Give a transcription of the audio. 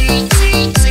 see, see, see.